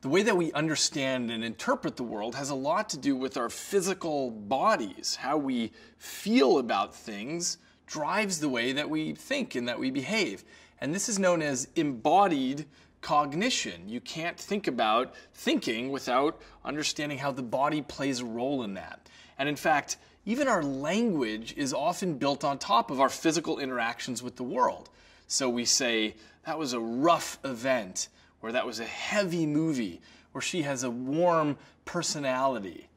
The way that we understand and interpret the world has a lot to do with our physical bodies. How we feel about things drives the way that we think and that we behave. And this is known as embodied cognition. You can't think about thinking without understanding how the body plays a role in that. And in fact, even our language is often built on top of our physical interactions with the world. So we say, that was a rough event or that was a heavy movie, or she has a warm personality.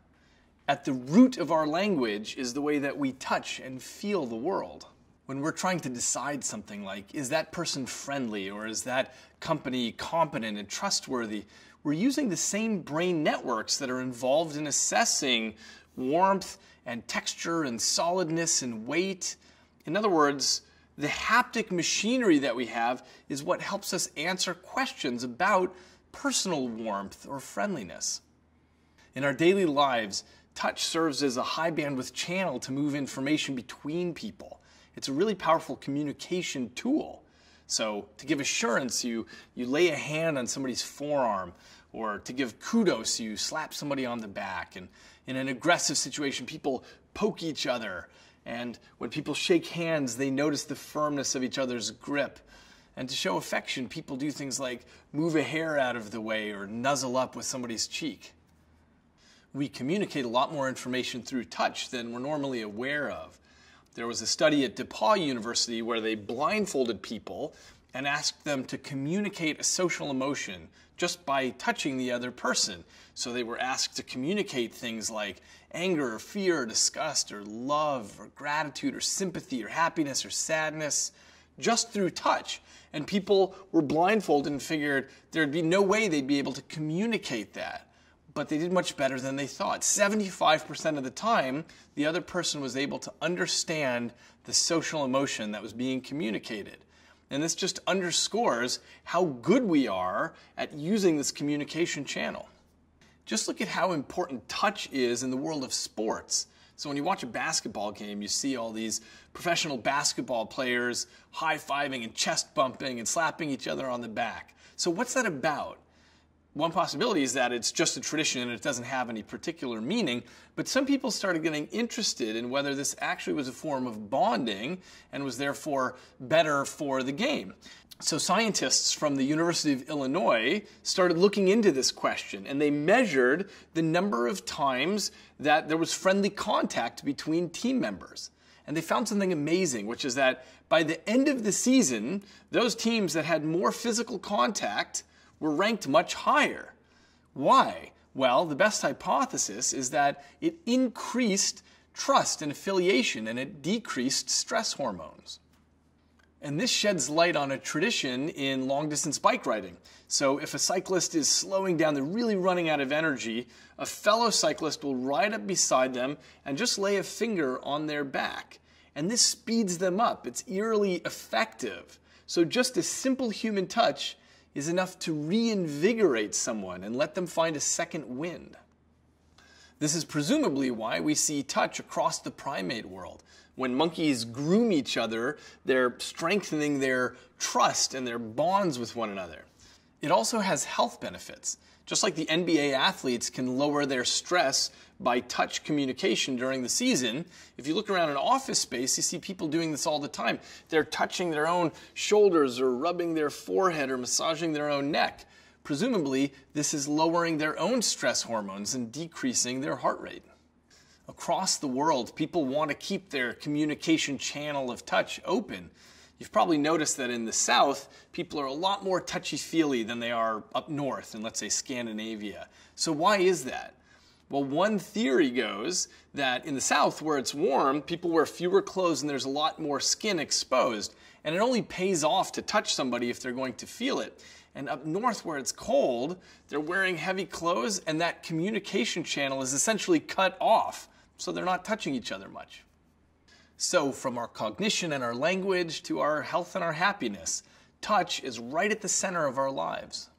At the root of our language is the way that we touch and feel the world. When we're trying to decide something like, is that person friendly or is that company competent and trustworthy, we're using the same brain networks that are involved in assessing warmth and texture and solidness and weight. In other words, the haptic machinery that we have is what helps us answer questions about personal warmth or friendliness. In our daily lives, touch serves as a high bandwidth channel to move information between people. It's a really powerful communication tool. So, to give assurance, you, you lay a hand on somebody's forearm, or to give kudos, you slap somebody on the back. And in an aggressive situation, people poke each other and when people shake hands, they notice the firmness of each other's grip. And to show affection, people do things like move a hair out of the way or nuzzle up with somebody's cheek. We communicate a lot more information through touch than we're normally aware of. There was a study at DePauw University where they blindfolded people and asked them to communicate a social emotion just by touching the other person. So they were asked to communicate things like anger or fear or disgust or love or gratitude or sympathy or happiness or sadness just through touch. And people were blindfolded and figured there'd be no way they'd be able to communicate that. But they did much better than they thought. 75% of the time, the other person was able to understand the social emotion that was being communicated. And this just underscores how good we are at using this communication channel. Just look at how important touch is in the world of sports. So when you watch a basketball game, you see all these professional basketball players high-fiving and chest bumping and slapping each other on the back. So what's that about? One possibility is that it's just a tradition and it doesn't have any particular meaning, but some people started getting interested in whether this actually was a form of bonding and was therefore better for the game. So scientists from the University of Illinois started looking into this question and they measured the number of times that there was friendly contact between team members. And they found something amazing, which is that by the end of the season, those teams that had more physical contact were ranked much higher. Why? Well, the best hypothesis is that it increased trust and affiliation and it decreased stress hormones. And this sheds light on a tradition in long distance bike riding. So, if a cyclist is slowing down, they're really running out of energy, a fellow cyclist will ride up beside them and just lay a finger on their back. And this speeds them up. It's eerily effective. So, just a simple human touch is enough to reinvigorate someone and let them find a second wind. This is presumably why we see touch across the primate world. When monkeys groom each other, they're strengthening their trust and their bonds with one another. It also has health benefits. Just like the NBA athletes can lower their stress by touch communication during the season, if you look around an office space, you see people doing this all the time. They're touching their own shoulders or rubbing their forehead or massaging their own neck. Presumably, this is lowering their own stress hormones and decreasing their heart rate. Across the world, people want to keep their communication channel of touch open. You've probably noticed that in the South, people are a lot more touchy feely than they are up north in, let's say, Scandinavia. So, why is that? Well, one theory goes that in the South, where it's warm, people wear fewer clothes and there's a lot more skin exposed. And it only pays off to touch somebody if they're going to feel it. And up north, where it's cold, they're wearing heavy clothes and that communication channel is essentially cut off. So they're not touching each other much. So, from our cognition and our language to our health and our happiness, touch is right at the center of our lives.